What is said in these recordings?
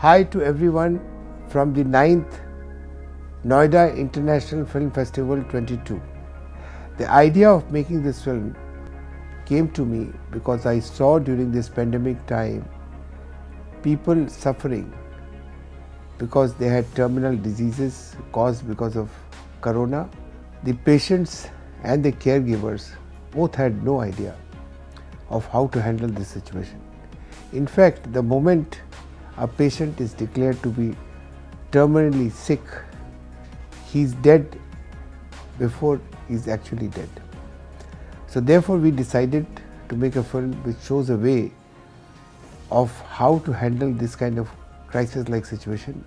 Hi to everyone from the 9th Noida International Film Festival 22. The idea of making this film came to me because I saw during this pandemic time people suffering because they had terminal diseases caused because of corona. The patients and the caregivers both had no idea of how to handle this situation. In fact, the moment a patient is declared to be terminally sick, he is dead before he is actually dead. So, therefore, we decided to make a film which shows a way of how to handle this kind of crisis like situation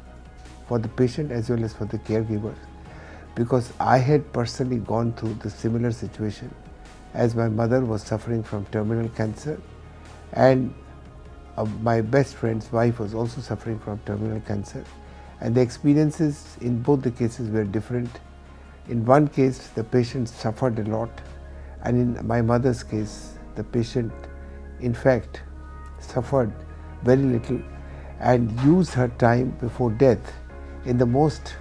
for the patient as well as for the caregivers because I had personally gone through the similar situation as my mother was suffering from terminal cancer and uh, my best friend's wife was also suffering from terminal cancer and the experiences in both the cases were different. In one case the patient suffered a lot and in my mother's case the patient in fact suffered very little and used her time before death in the most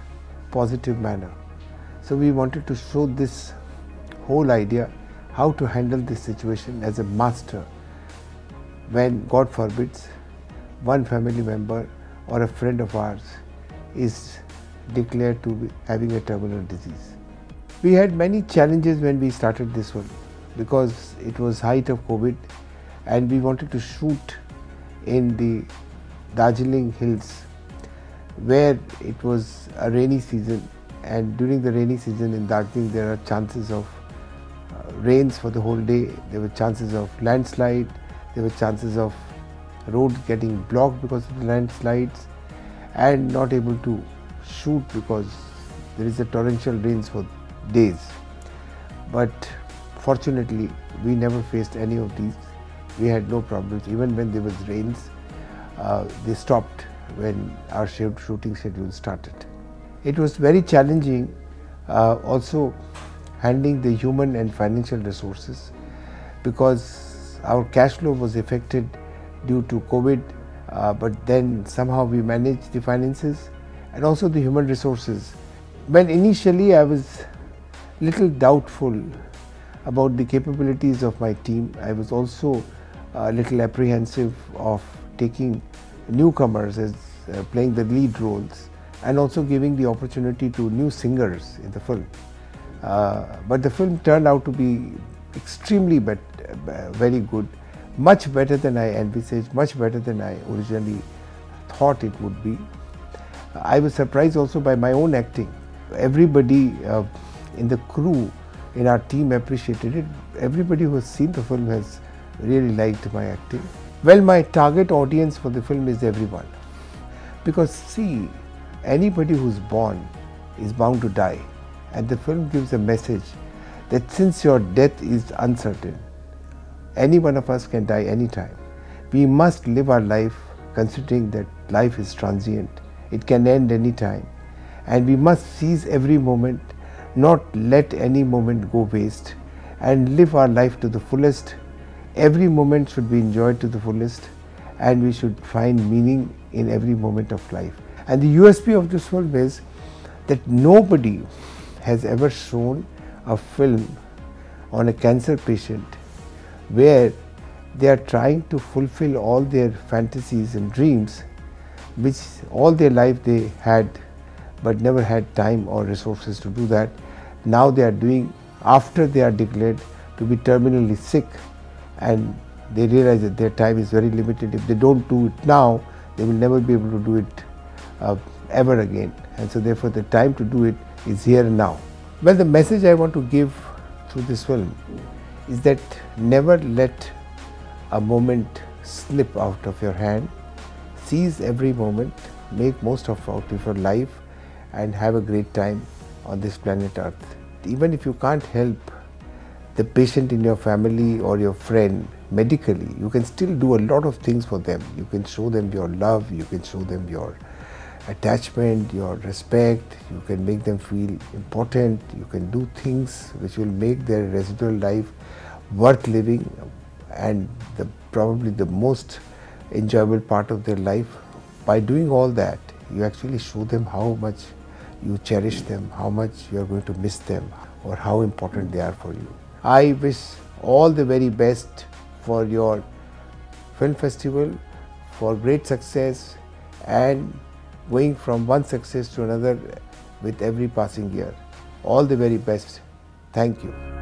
positive manner. So we wanted to show this whole idea how to handle this situation as a master when God forbids one family member or a friend of ours is declared to be having a terminal disease. We had many challenges when we started this one because it was height of COVID and we wanted to shoot in the Darjeeling Hills where it was a rainy season and during the rainy season in Darjeeling there are chances of uh, rains for the whole day, there were chances of landslide, there were chances of road getting blocked because of the landslides and not able to shoot because there is a torrential rains for days. But fortunately we never faced any of these. We had no problems even when there was rains. Uh, they stopped when our shooting schedule started. It was very challenging uh, also handling the human and financial resources because our cash flow was affected due to COVID, uh, but then somehow we managed the finances and also the human resources. When initially I was little doubtful about the capabilities of my team, I was also a little apprehensive of taking newcomers as uh, playing the lead roles and also giving the opportunity to new singers in the film. Uh, but the film turned out to be extremely bet, very good, much better than I envisaged, much better than I originally thought it would be. I was surprised also by my own acting. Everybody uh, in the crew, in our team appreciated it. Everybody who has seen the film has really liked my acting. Well, my target audience for the film is everyone. Because see, anybody who's born is bound to die. And the film gives a message that since your death is uncertain, any one of us can die anytime. We must live our life considering that life is transient. It can end anytime. And we must seize every moment, not let any moment go waste, and live our life to the fullest. Every moment should be enjoyed to the fullest, and we should find meaning in every moment of life. And the USP of this film is that nobody has ever shown a film on a cancer patient where they are trying to fulfill all their fantasies and dreams which all their life they had but never had time or resources to do that. Now they are doing after they are declared to be terminally sick and they realize that their time is very limited. If they don't do it now, they will never be able to do it uh, ever again. And so therefore the time to do it is here and now. Well, the message I want to give through this film is that never let a moment slip out of your hand. Seize every moment, make most of out of your life and have a great time on this planet Earth. Even if you can't help the patient in your family or your friend medically, you can still do a lot of things for them. You can show them your love, you can show them your attachment, your respect, you can make them feel important, you can do things which will make their residual life worth living and the, probably the most enjoyable part of their life by doing all that, you actually show them how much you cherish them, how much you are going to miss them, or how important they are for you. I wish all the very best for your film festival, for great success, and going from one success to another with every passing year. All the very best. Thank you.